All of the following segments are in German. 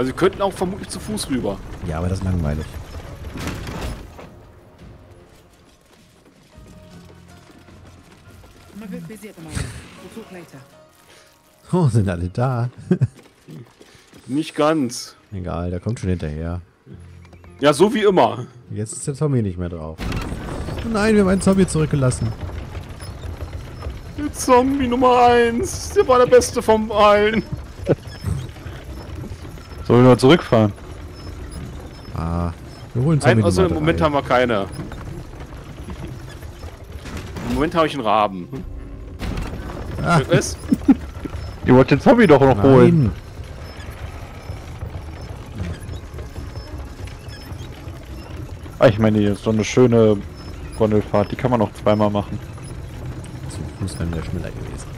Also wir könnten auch vermutlich zu Fuß rüber. Ja, aber das ist langweilig. Oh, sind alle da. Nicht ganz. Egal, der kommt schon hinterher. Ja, so wie immer. Jetzt ist der Zombie nicht mehr drauf. Oh nein, wir haben einen Zombie zurückgelassen. Der Zombie Nummer 1. Der war der beste von allen. Sollen wir mal zurückfahren? Ah, wir holen Nein, also im Moment haben wir keine. Im Moment habe ich einen Raben. Ah, Was? Ihr wollt den Zombie doch noch holen. Nein. Ah, ich meine, hier ist so eine schöne Gondelfahrt. Die kann man auch zweimal machen. Zu Fuß wären wir schneller gewesen.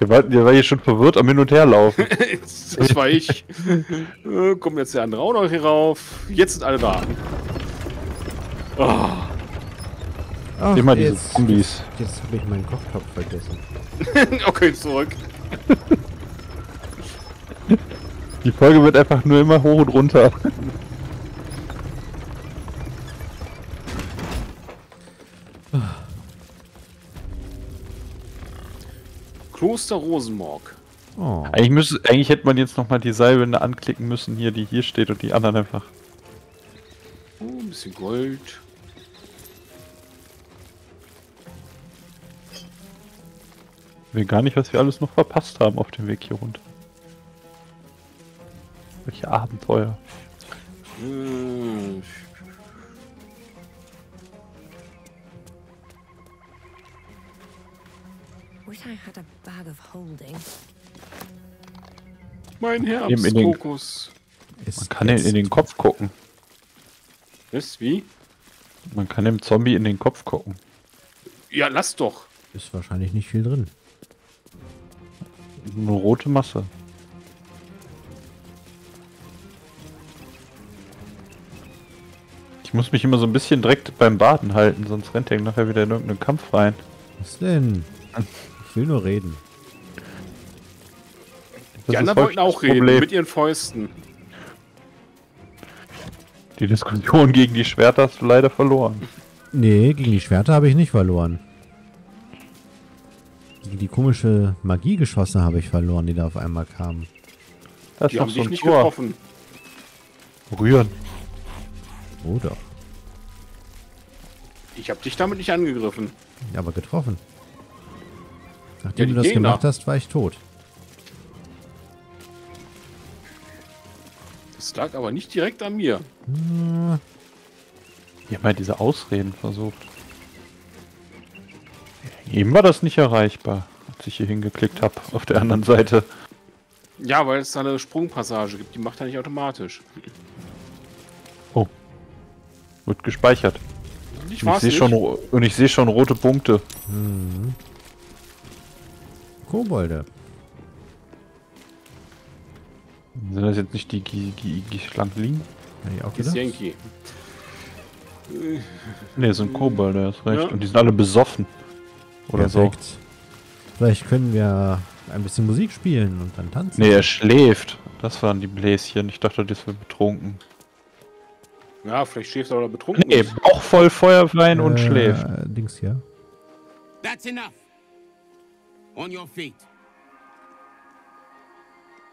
Der war, der war hier schon verwirrt am Hin- und Herlaufen. das war ich. Äh, Kommt jetzt der andere auch noch hier rauf. Jetzt sind alle da. Oh, Ach, Immer diese jetzt, Zombies. Jetzt, jetzt habe ich meinen Kochtopf vergessen. okay, zurück. Die Folge wird einfach nur immer hoch und runter. Kloster Rosenmorg. Oh, Eigentlich, müsste, eigentlich hätte man jetzt nochmal die Seilwinde anklicken müssen, hier, die hier steht und die anderen einfach. Oh, ein bisschen Gold. Ich will gar nicht, was wir alles noch verpasst haben auf dem Weg hier runter. Welche Abenteuer. Äh, Wish I had a bag of holding. Mein Herbstfokus. Man kann in den Kopf gucken. Ist wie? Man kann dem Zombie in den Kopf gucken. Ja, lass doch. ist wahrscheinlich nicht viel drin. Eine rote Masse. Ich muss mich immer so ein bisschen direkt beim Baden halten, sonst rennt er nachher wieder in irgendeinen Kampf rein. Was denn? Ich will nur reden. Das Die ist anderen wollten auch reden, Problem. mit ihren Fäusten. Die Diskussion gegen die Schwerter hast du leider verloren. Nee, gegen die Schwerter habe ich nicht verloren. Gegen die komische Magiegeschosse habe ich verloren, die da auf einmal kamen. Das ist Die noch haben so dich nicht Tor. getroffen. Rühren. Oh doch. Ich habe dich damit nicht angegriffen. Ja, aber getroffen. Ja, Nachdem die du das Gegner. gemacht hast, war ich tot. Das lag aber nicht direkt an mir. Hm, Die haben ja diese Ausreden versucht. Eben war das nicht erreichbar, als ich hier hingeklickt habe auf der anderen Seite. Ja, weil es da eine Sprungpassage gibt. Die macht er nicht automatisch. Oh. Wird gespeichert. Ich Und ich sehe schon, und ich sehe schon rote Punkte. Kobolde. Sind das jetzt nicht die Gi- Gi- Gi- Schlangenlinien? Hätte ich auch Ist gedacht. Yankee. Ne, sind Kobolde, hast recht. Ja. Und die sind alle besoffen. Oder Perfekt. Vielleicht können wir ein bisschen Musik spielen und dann tanzen. so. Ne, er schläft. Das waren die Bläschen. Ich dachte, das wäre betrunken. Ja, vielleicht schläft er oder betrunken. Ist. Bauch voll Feuerwein und Äh, schläft. Dings hier. That's enough. On your feet.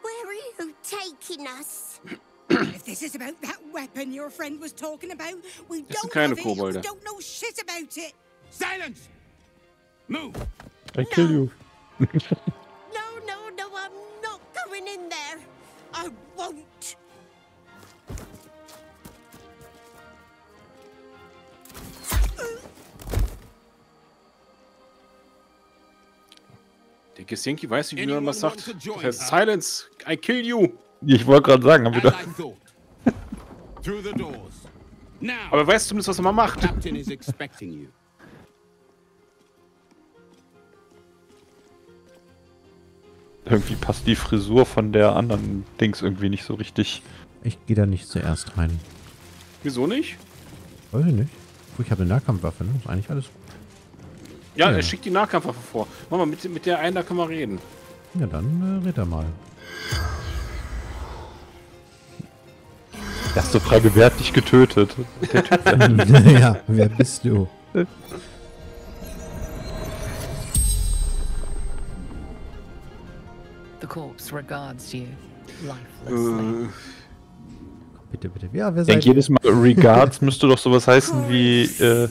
Where are you taking us? If this is about that weapon your friend was talking about, we Das sind don't keine have it. We don't know shit about it. Silence! Move! I kill you. No, no, no, I'm not going in there. I won't. Der Gesenki weiß nicht, wie man was sagt. Das heißt? Silence, I kill you. Ich wollte gerade sagen, haben wir da. Aber er weiß zumindest, was er mal macht. Captain is expecting you. Irgendwie passt die Frisur von der anderen Dings irgendwie nicht so richtig. Ich gehe da nicht zuerst rein. Wieso nicht? Weiß ich nicht. Ich habe eine Nahkampfwaffe, ne? Ist eigentlich alles gut. Ja, Ja. er schickt die Nahkampfwaffe vor. Mach mal, mit, mit der einen, da können wir reden. Ja, dann äh, red er mal. Der hast du frei gewährt dich getötet. ja, wer bist du? The corpse regards you lifelessly. Äh, Bitte, bitte. Ja, wer Ich denke seid jedes Mal Regards müsste doch sowas heißen wie, äh,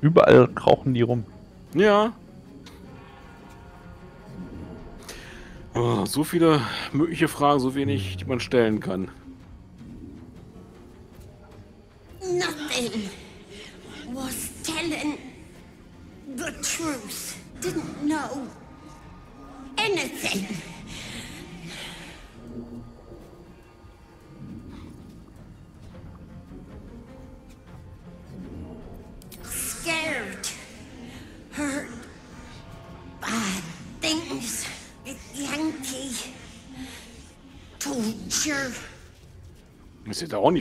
überall krauchen die rum. ja. Oh, so viele mögliche Fragen, so wenig, die man stellen kann.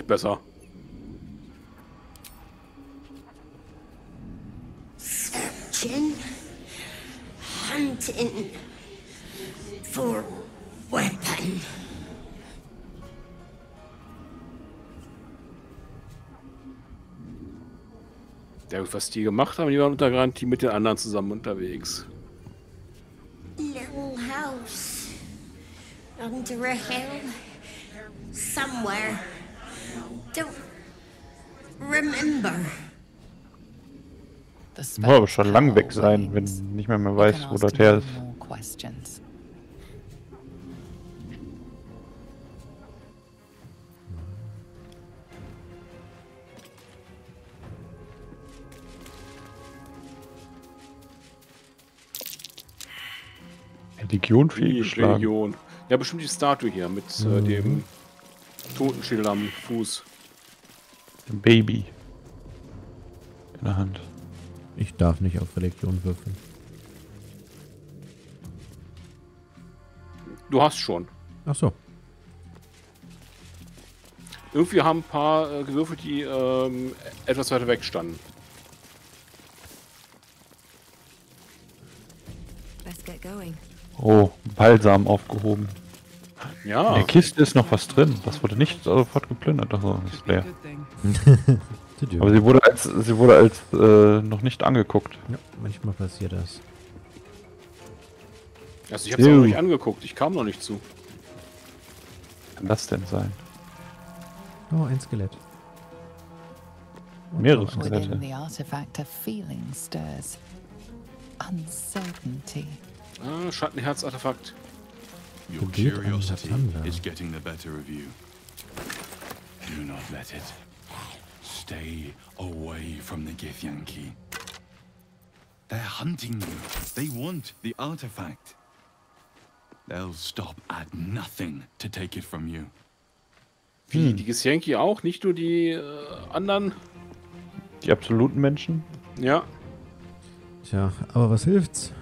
Nicht besser. searching, hunting for weapon. Der, was die gemacht haben, die waren unter Garantie mit den anderen zusammen unterwegs. Little house under a hill somewhere. Don't remember. The Muss aber schon lang weg sein, wenn nicht mehr mehr weiß, wo das no her ist. questions. Religion fehlgeschlagen. Religion. Ja, bestimmt die Statue hier mit äh, dem Totenschädel am Fuß. Ein Baby. In der Hand. Ich darf nicht auf Religion würfeln. Du hast schon. Ach so. Irgendwie haben ein paar äh, gewürfelt, die ähm, etwas weiter weg standen. Let's get going. Oh, Balsam aufgehoben. In Ja, der Kiste ist noch was drin. Das wurde nicht sofort geplündert. Achso, ist leer. Aber sie wurde als sie wurde als äh, noch nicht angeguckt. Ja, manchmal passiert das. also ich habe es auch noch nicht angeguckt. Ich kam noch nicht zu. Kann das denn sein? Oh, ein Skelett. Mehrere Skelette. Ah, Schattenherz-Artefakt. Your Gebet curiosity is getting the better of you. Do not let it. Stay away from the Githyanki. They're hunting you. They want the artifact. They'll stop at nothing to take it from you. Wie, die Gesyenki auch? Nicht nur die äh, anderen? Die absoluten Menschen? Ja. Tja, aber was hilft's?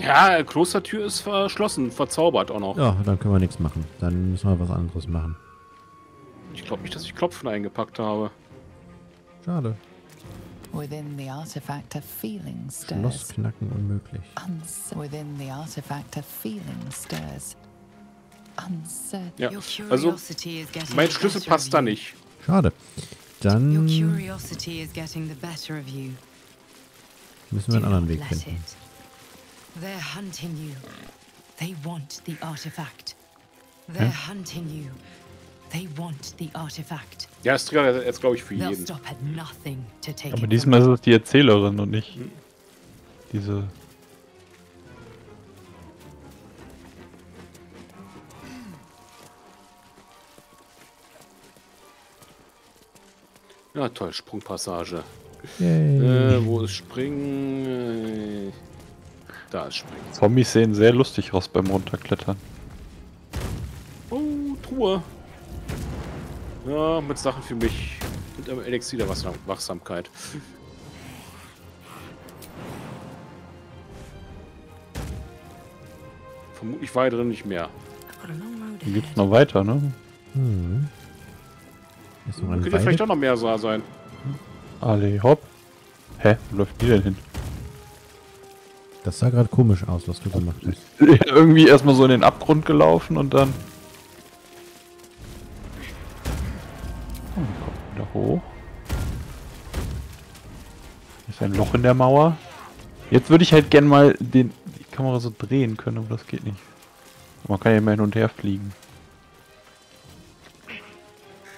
Ja, Klostertür ist verschlossen, verzaubert auch noch. Ja, dann können wir nichts machen. Dann müssen wir was anderes machen. Ich glaube nicht, dass ich Klopfen eingepackt habe. Schade. Within the artifact, a feeling stirs. knacken unmöglich. Within the artifact, a feeling stirs. Uncertain. Ja, Your also curiosity is getting mein the Schlüssel better of passt da you. nicht. Schade. Dann of müssen wir einen anderen Weg finden. They're hunting you. They want the artifact. They're hunting you. They want the artifact. Ja, das triggert jetzt, glaube ich, für They'll jeden. stop at nothing to take Aber it diesmal ist es die Erzählerin und nicht diese. Ja, toll, Sprungpassage. Yay. Äh, wo ist Springen? Da ist Springen. Zombies sehen sehr lustig aus beim Runterklettern. Oh, Truhe. Ja, mit Sachen für mich. Und einem Elixier der Wachsam Wachsamkeit. Vermutlich weiter nicht mehr. Hier geht's noch weiter, ne? Hm. Ein Könnte vielleicht auch noch mehr so sein. Alle hopp. Hä? Wo läuft die denn hin? Das sah gerade komisch aus, was du gemacht hast. Irgendwie erstmal so in den Abgrund gelaufen und dann. Oh, kommt wieder hoch. Ist ein Loch in der Mauer. Jetzt würde ich halt gern mal den, die Kamera so drehen können, aber das geht nicht. Man kann ja immer hin und her fliegen.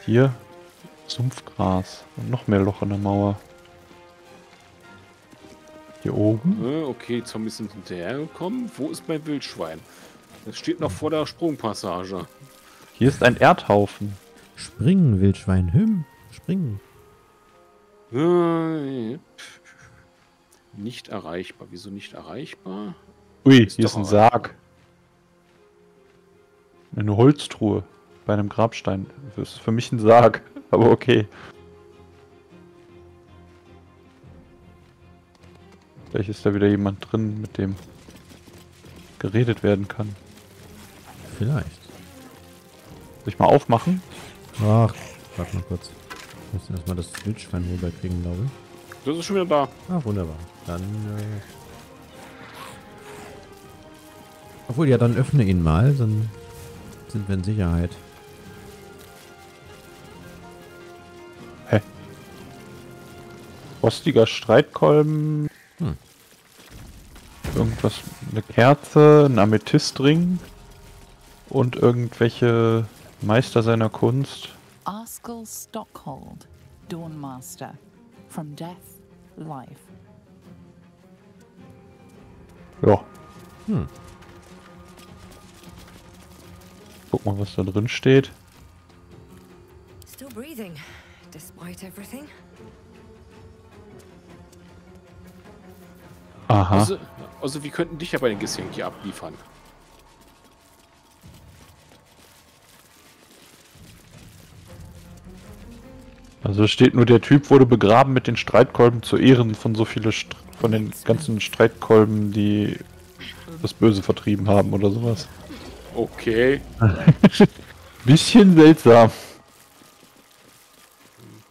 Hier Sumpfgras und noch mehr Loch in der Mauer. Hier oben. Äh, Okay, Zombies sind hinterhergekommen. Wo ist mein Wildschwein? Das steht noch vor der Sprungpassage. Hier ist ein Erdhaufen. Springen, Wildschwein, hüm, springen. Äh, Nicht erreichbar. Wieso nicht erreichbar? Ui, Ist hier ist ein Sarg. Eine Holztruhe bei einem Grabstein. Das ist für mich ein Sarg, aber okay. Vielleicht ist da wieder jemand drin, mit dem geredet werden kann. Vielleicht. Soll ich mal aufmachen? Ach, warte mal kurz. Wir müssen erstmal das Wildschwein rüberkriegen, glaube ich. Das ist schon wieder da. Ah, wunderbar. Dann, äh... Obwohl, ja, dann öffne ihn mal, dann sind wir in Sicherheit. Rostiger Streitkolben. Hm. Irgendwas, eine Kerze, ein Amethystring und irgendwelche Meister seiner Kunst. Askell Stockhold, Dawnmaster. From death, life. Ja. Hm. Guck mal, was da drin steht. Still breathing, despite everything. Aha. Also, also wir könnten dich ja bei den Gesenki abliefern. Also es steht nur, der Typ wurde begraben mit den Streitkolben zu Ehren von so viele St von den ganzen Streitkolben, die das Böse vertrieben haben oder sowas. Okay. Bisschen seltsam.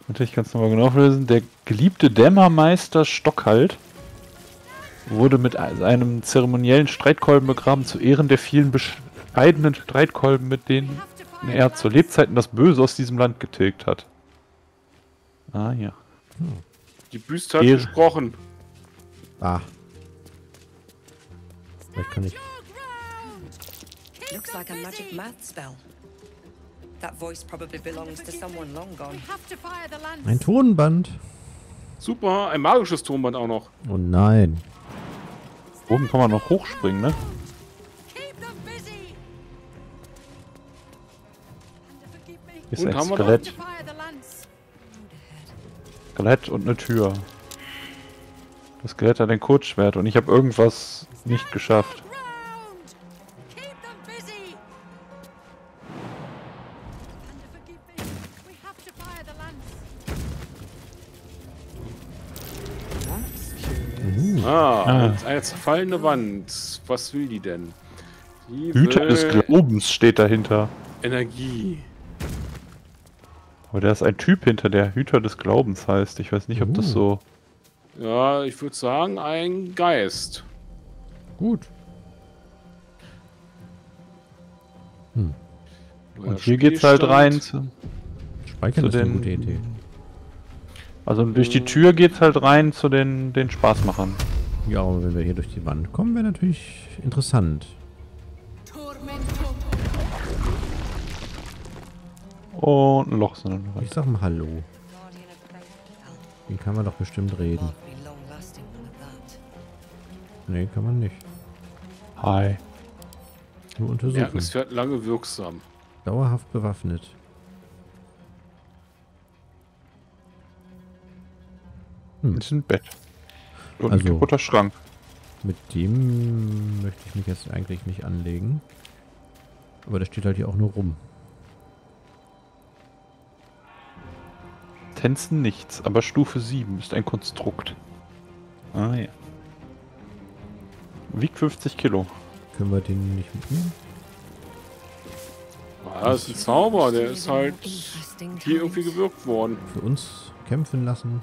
Warte, ich kann es nochmal genau vorlesen. Der geliebte Dämmermeister Stockhalt wurde mit einem zeremoniellen Streitkolben begraben zu Ehren der vielen bescheidenen Streitkolben, mit denen er zu Lebzeiten das Böse aus diesem Land getilgt hat. Ah ja. Die Büste hat Ehre. gesprochen. Ah. Vielleicht kann ich... Looks like a magic math spell. That voice probably belongs to someone long gone. Ein Tonband. Super, ein magisches Tonband auch noch. Oh nein. Oben kann man noch hochspringen, ne? Hier ist Und ein Skelett. Skelett und eine Tür. Das Skelett hat ein Kurzschwert und ich habe irgendwas nicht geschafft. Eine, eine zerfallene Wand. Was will die denn? Die Hüter des Glaubens steht dahinter. Energie. Aber da ist ein Typ hinter, der Hüter des Glaubens heißt. Ich weiß nicht, ob das Uh. so. Ja, ich würde sagen, ein Geist. Gut. Und hier geht's halt rein. Zu, Speichern zu ist eine den. gute Idee. Also durch die Tür geht's halt rein zu den, den Spaßmachern. Ja, aber wenn wir hier durch die Wand kommen, wäre natürlich interessant. Und ein Loch sind Ich sag mal Hallo. Den kann man doch bestimmt reden. Nee, kann man nicht. Hi. Nur untersuchen. Merkenswert lange wirksam. Dauerhaft bewaffnet. Hm. Ist ein Bett. Und ein Also- kaputter Schrank. Mit dem möchte ich mich jetzt eigentlich nicht anlegen. Aber der steht halt hier auch nur rum. Tänzen nichts, aber Stufe 7 ist ein Konstrukt. Ah ja. Wiegt 50 Kilo. Können wir den nicht mitnehmen? das ist ein Zauber, der ist halt hier irgendwie gewirkt worden. Für uns kämpfen lassen.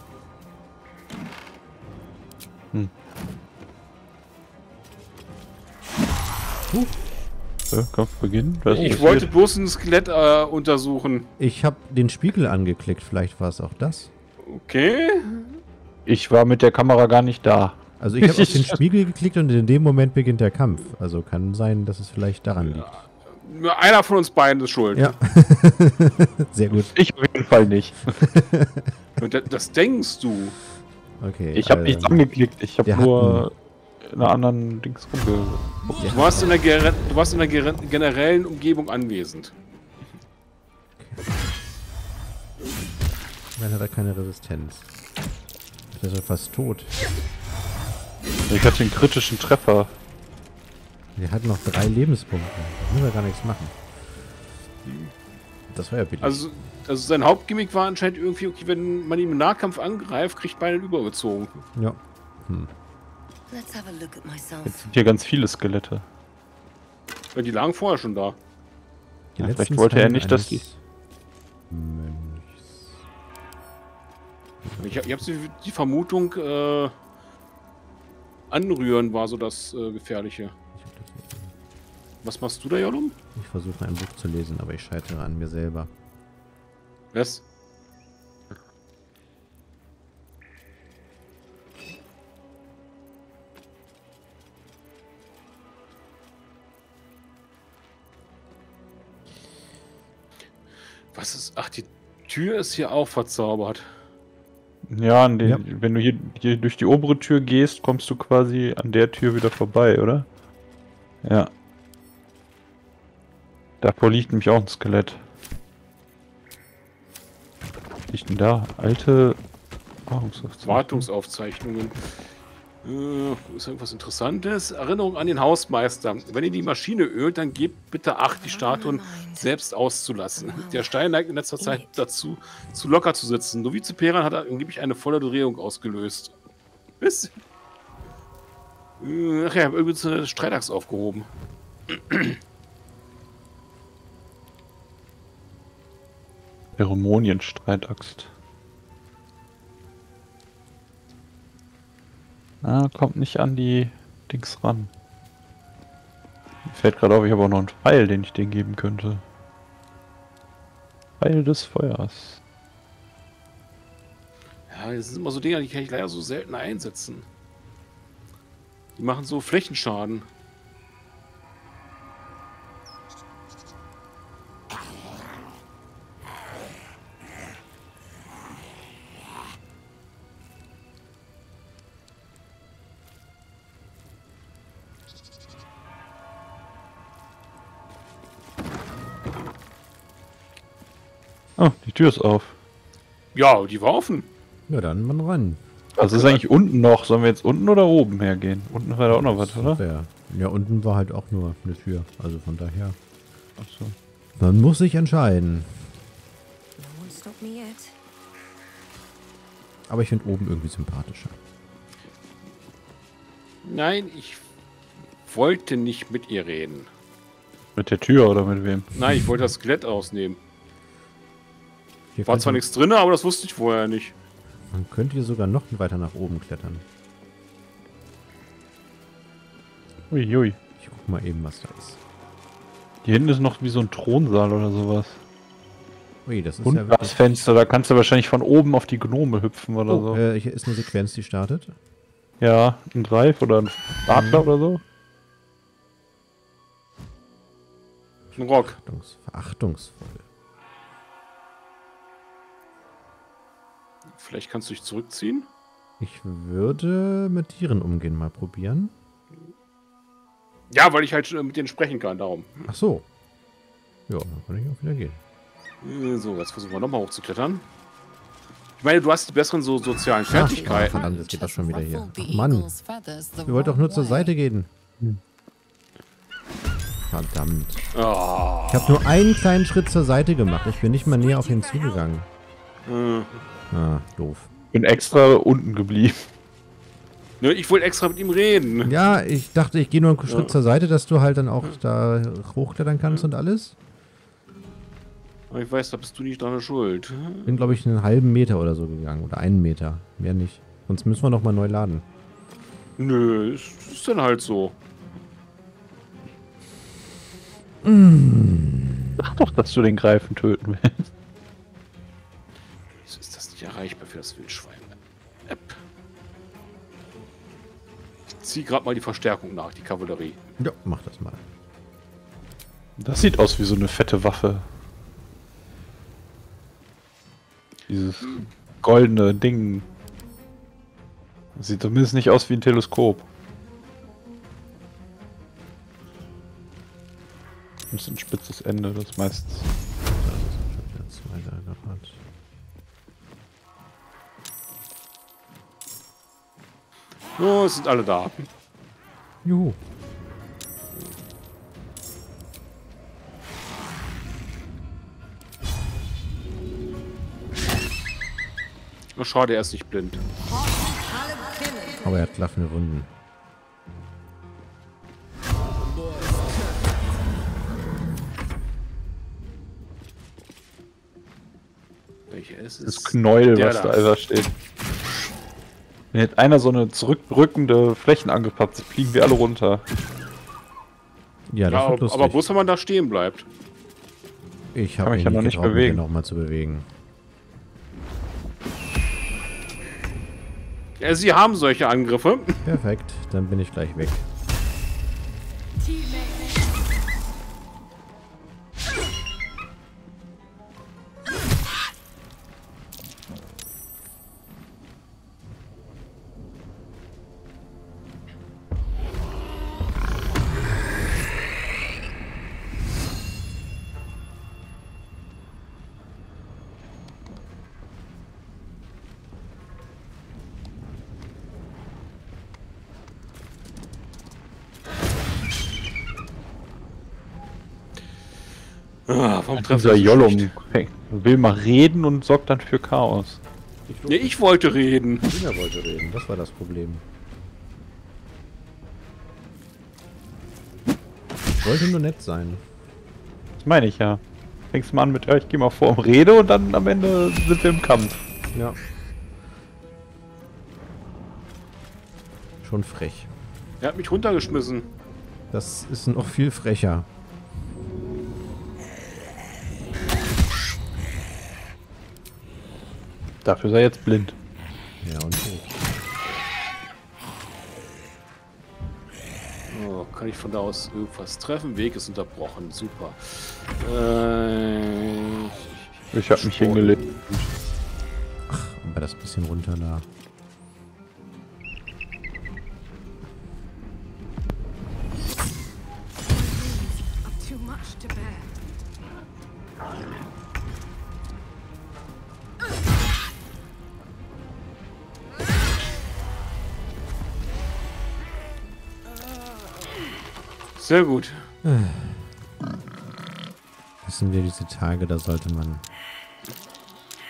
Ja, Kampf beginnen. Was Ich passiert? wollte bloß ein Skelett äh, untersuchen. Ich habe den Spiegel angeklickt, vielleicht war es auch das. Okay. Ich war mit der Kamera gar nicht da. Also ich habe auf den Spiegel geklickt und in dem Moment beginnt der Kampf. Also kann sein, dass es vielleicht daran liegt. Nur Einer von uns beiden ist schuld. Ja. Sehr gut. Ich auf jeden Fall nicht. Das denkst du. Okay. Ich habe äh, nichts angeklickt. Ich habe nur in einer anderen Dings rumge... Du warst in der, du warst in der generellen Umgebung anwesend. Dann hat er keine Resistenz. Der ist ja fast tot. Ich hatte den kritischen Treffer. Der hat noch drei Lebenspunkte. Da müssen wir gar nichts machen. Das war ja billig. Also, also sein Hauptgimmick war anscheinend irgendwie, okay, wenn man ihn im Nahkampf angreift, kriegt Beine übergezogen. ja. Let's have a look at myself. Jetzt sind hier ganz viele Skelette. Weil die lagen vorher schon da. Ja, vielleicht wollte er nicht, dass die- Mönchs. Ich, ich habe die, die Vermutung, äh, anrühren war so das äh, Gefährliche. Was machst du da, Jolum? ich versuche ein Buch zu lesen, aber ich scheitere an mir selber. Was? Was ist. Ach, die Tür ist hier auch verzaubert. Ja, an den, Ja. wenn du hier, hier durch die obere Tür gehst, kommst du quasi an der Tür wieder vorbei, oder? Ja. Davor liegt nämlich auch ein Skelett. Liegt denn da? Alte Wartungsaufzeichnung. Wartungsaufzeichnungen. Äh, ist irgendwas Interessantes? Erinnerung an den Hausmeister. Wenn ihr die Maschine ölt, dann gebt bitte Acht, die Statuen selbst auszulassen. Der Stein neigt in letzter Zeit dazu, zu locker zu sitzen. Novize Peran hat angeblich eine volle Drehung ausgelöst. Was? Äh, Ach ja, ich habe übrigens eine Streitachs aufgehoben. Zeremonienstreitaxt. Na, kommt nicht an die Dings ran. Mir fällt gerade auf, ich habe auch noch einen Pfeil, den ich denen geben könnte. Pfeil des Feuers. Ja, das sind immer so Dinger, die kann ich leider so selten einsetzen. Die machen so Flächenschaden. Tür ist auf. Ja, die war offen. Ja, dann man ran. Was ist eigentlich unten noch? Sollen wir jetzt unten oder oben hergehen? Unten war da auch noch was, oder? Ja. ja, unten war halt auch nur eine Tür. Also von daher. Achso. Man muss sich entscheiden. Aber ich finde oben irgendwie sympathischer. Nein, ich wollte nicht mit ihr reden. Mit der Tür oder mit wem? Nein, ich wollte das Skelett ausnehmen. Hier War zwar nichts drin, aber das wusste ich vorher nicht. Man könnte hier sogar noch weiter nach oben klettern. Uiui. Ich guck mal eben, was da ist. Hier hinten ist noch wie so ein Thronsaal oder sowas. Ui, das ist Und ja das. Fenster, da kannst du wahrscheinlich von oben auf die Gnome hüpfen oder Oh, so. äh, hier ist eine Sequenz, die startet. Ja, ein Greif oder ein Adler oder so. Ein Rock. Achtungs verachtungsvoll. Vielleicht kannst du dich zurückziehen. Ich würde mit Tieren umgehen mal probieren. Ja, weil ich halt schon mit denen sprechen kann, darum. Ach so. Ja, dann kann ich auch wieder gehen. Äh, So, jetzt versuchen wir nochmal hochzuklettern. Ich meine, du hast die besseren so sozialen Fertigkeiten. verdammt, jetzt geht das schon wieder hier. Ach, Mann. Wir wollten doch nur zur. Seite gehen. Verdammt. Ah, Ich habe nur einen kleinen Schritt zur Seite gemacht. Ich bin nicht mal näher auf ihn zugegangen. Äh. Ah, doof. Bin extra unten geblieben. Ne, ich wollte extra mit ihm reden. Ja, ich dachte, ich gehe nur einen Schritt zur Seite, dass du halt dann auch da hochklettern kannst und alles. Aber ich weiß, da bist du nicht dran schuld. Bin, glaube ich, einen halben Meter oder so gegangen. Oder einen Meter. Mehr nicht. Sonst müssen wir nochmal neu laden. Nö, ist, ist dann halt so. Sag doch, dass du den Greifen töten willst. Erreichbar für das Wildschwein? App. Ich zieh gerade mal die Verstärkung nach, die Kavallerie. Ja, mach das mal. Das sieht aus wie so eine fette Waffe. Dieses goldene Ding. Das sieht zumindest nicht aus wie ein Teleskop. Das ist ein spitzes Ende, das meistens. Oh, es sind alle da. Juhu. Oh, schade, er ist nicht blind. Aber er hat klaffende Wunden. Welcher ist Das es? Knäuel, Der was da. da, da steht. Wenn jetzt einer so eine zurückrückende Flächenangriff hat, fliegen wir alle runter. Ja, das Ja, wird aber, lustig. aber bloß wenn man da stehen bleibt. ich habe mich mich ja noch nicht getraut, mich bewegen. noch mal zu bewegen. Ja, sie haben solche Angriffe. Perfekt, dann bin ich gleich weg. Warum Dieser Jollum will mal reden und sorgt dann für Chaos. Nee, ich wollte reden. Sina wollte reden, das war das Problem. Ich wollte nur nett sein. Das meine ich ja. Fängst mal an mit, ja, ich gehe mal vor und rede und dann am Ende sind wir im Kampf. Ja. Schon frech. Er hat mich runtergeschmissen. Das ist noch viel frecher. Dafür sei jetzt blind. Ja, und tot. Oh, kann ich von da aus irgendwas treffen? Weg ist unterbrochen. Super. Äh, Ich habe mich hingelegt. Aber das bisschen runter da. Sehr gut. Wissen wir diese Tage, da sollte man.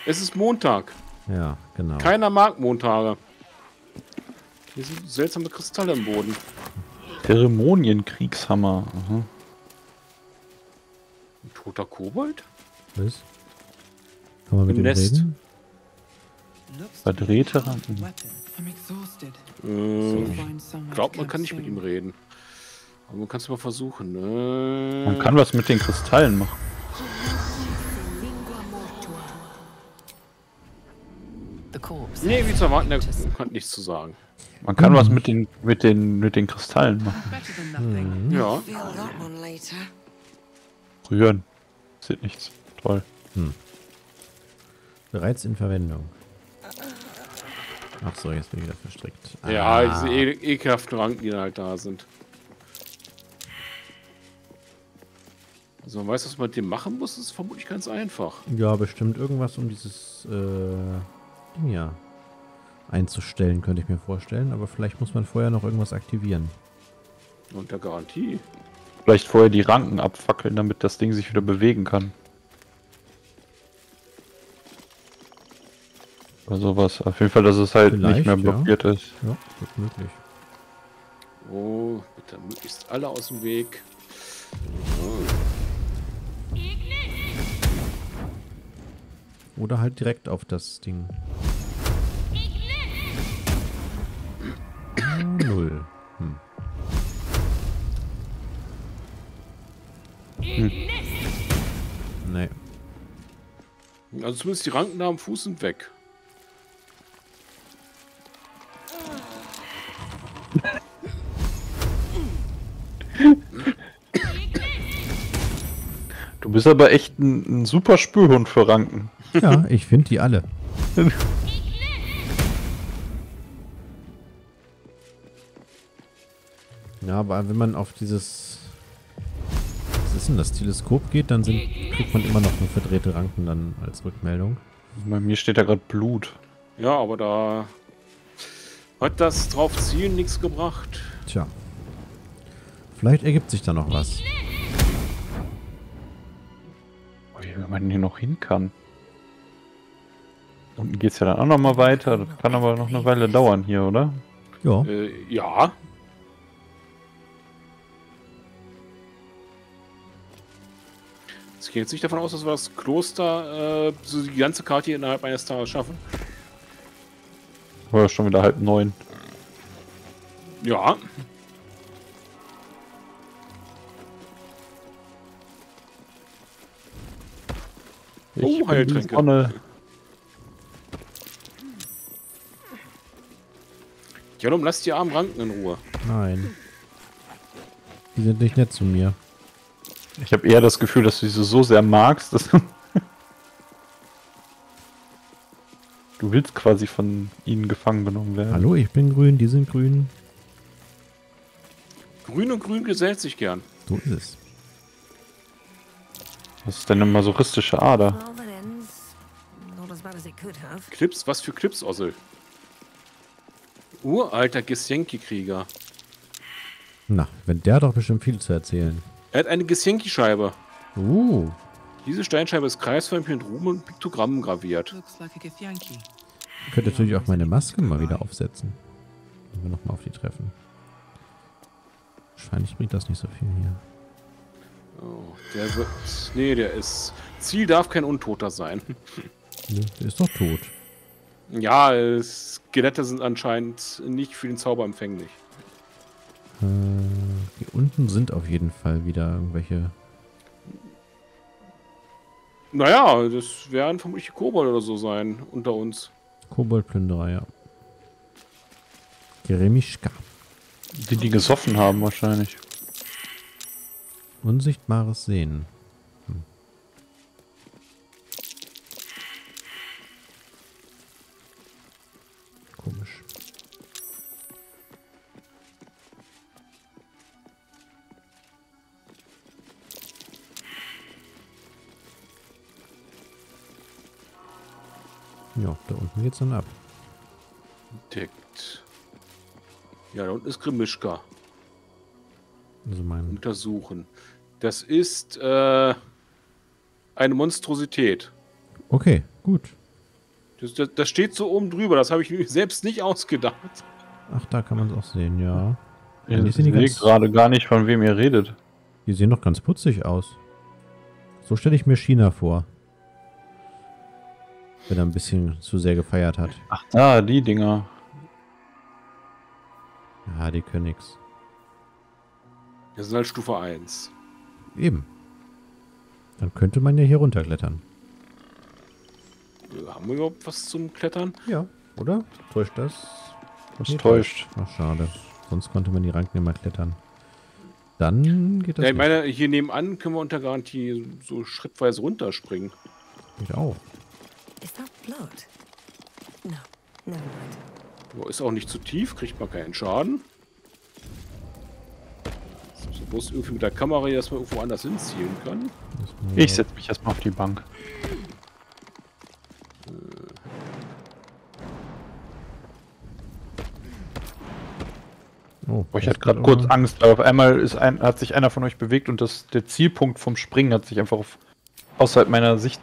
Es ist Montag. Ja, genau. Keiner mag Montage. Hier sind seltsame Kristalle im Boden. Zeremonienkriegshammer. Aha. Ein toter Kobold? Was? Kann man mit Im ihm Nest. reden? Verdrehte exhausted. Äh, ich glaube, man kann nicht mit ihm reden. Aber man kann es mal versuchen. Ne? Man kann was mit den Kristallen machen. Nee, wie zu erwarten, er hat nichts zu sagen. Man kann was mit den, mit den, mit den Kristallen machen. Nothing. Ja. Rühren. Sieht nichts. Toll. Bereits in Verwendung. Ach so, jetzt bin ich wieder verstrickt. ja, Ah, diese e ekelhaften Ranken, die dann halt da sind. Also man weiß, was man mit dem machen muss, ist vermutlich ganz einfach. Ja, bestimmt irgendwas, um dieses äh, Ding ja einzustellen, könnte ich mir vorstellen. Aber vielleicht muss man vorher noch irgendwas aktivieren. Unter Garantie. Vielleicht vorher die Ranken abfackeln, damit das Ding sich wieder bewegen kann. Oder sowas. Auf jeden Fall, dass es halt Vielleicht, nicht mehr ja. blockiert ist. Ja, gut möglich. Oh, bitte möglichst alle aus dem Weg. Oder halt direkt auf das Ding. Ah, Null. Hm. Nee. Also zumindest die Ranken da am Fuß sind weg. Du bist aber echt ein, ein super Spürhund für Ranken. Ja, ich finde die alle. Ja, aber wenn man auf dieses. Was ist denn das Teleskop geht, dann sind, kriegt man immer noch eine verdrehte Ranken dann als Rückmeldung. Bei mir steht da gerade Blut. Ja, aber da hat das drauf zielen nichts gebracht. Tja. Vielleicht ergibt sich da noch was. Wie man hier noch hin kann. Unten geht's ja dann auch noch mal weiter. Das kann aber noch eine Weile dauern hier, oder? Ja. Äh, ja. Ich gehe jetzt nicht davon aus, dass wir das Kloster, äh, so die ganze Karte hier innerhalb eines Tages schaffen. War ja schon wieder halb neun. Ja. Ich Oh, Heiltränke. Sonne. Jalom, lass die armen Ranken in Ruhe. Nein. Die sind nicht nett zu mir. Ich habe eher das Gefühl, dass du sie so sehr magst, dass du willst quasi von ihnen gefangen genommen werden. Hallo, ich bin grün, die sind grün. Grün und Grün gesellt sich gern. So ist es. Was ist denn eine masochistische Ader? Clips, was für Clips, Ossel? Uralter Gesenki-Krieger. Na, wenn der hat doch bestimmt viel zu erzählen. Er hat eine Gesenki-Scheibe. Uh, Diese Steinscheibe ist kreisförmig mit Runen und Piktogrammen graviert. Looks like a Githyanki. ich könnte natürlich auch meine Maske mal wieder aufsetzen. Wenn wir nochmal auf die treffen. Wahrscheinlich bringt das nicht so viel hier. Oh, der wird. Nee, der ist. Ziel darf kein Untoter sein. Nö, Der ist doch tot. Ja, Skelette sind anscheinend nicht für den Zauber empfänglich. Äh, hier unten sind auf jeden Fall wieder irgendwelche. Naja, das werden vermutlich Kobold oder so sein unter uns. Koboldplünderer, ja. Geremischka. Die, die gesoffen haben wahrscheinlich. Unsichtbares Sehen. Ja, da unten geht's dann ab. Entdeckt. Ja, da unten ist Grimischka. Also mein. Untersuchen. Das ist äh, eine Monstrosität. Okay, gut. Das, das, das steht so oben drüber. Das habe ich mir selbst nicht ausgedacht. Ach, da kann man es auch sehen, ja. Ich sind die sehe ganz- gerade gar nicht, von wem ihr redet. Die sehen doch ganz putzig aus. So stelle ich mir China vor. Wenn er ein bisschen zu sehr gefeiert hat. Ach, da, die Dinger. Ja, die können nix. Das ist halt Stufe 1. Eben. Dann könnte man ja hier runterklettern. Äh, Haben wir überhaupt was zum Klettern? Ja. Oder? Täuscht das? Das Nee, täuscht. Ach, schade. Sonst konnte man die Ranken immer klettern. Dann geht das Ja, ich nicht. meine, hier nebenan können wir unter Garantie so schrittweise runterspringen. Geht auch. Blood? No, never mind. Aber Ist auch nicht zu tief, kriegt man keinen Schaden. So bloß irgendwie mit der Kamera, dass man irgendwo anders hinzielen kann. Ich setze mich erstmal auf die Bank. Oh, ich hatte gerade kurz Angst, weil auf einmal ist ein, hat sich einer von euch bewegt und das, der Zielpunkt vom Springen hat sich einfach auf, außerhalb meiner Sicht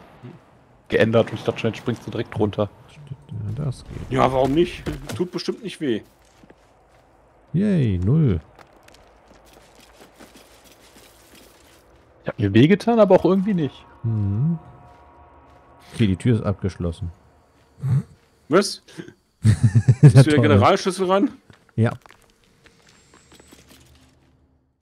geändert und ich dachte schon, jetzt springst du direkt runter. Ja, das geht. Ja, warum nicht? Tut bestimmt nicht weh. Yay, null. Ich habe mir wehgetan, aber auch irgendwie nicht. Hm. Okay, die Tür ist abgeschlossen. Was? Ist wieder. Generalschlüssel ran? Ja.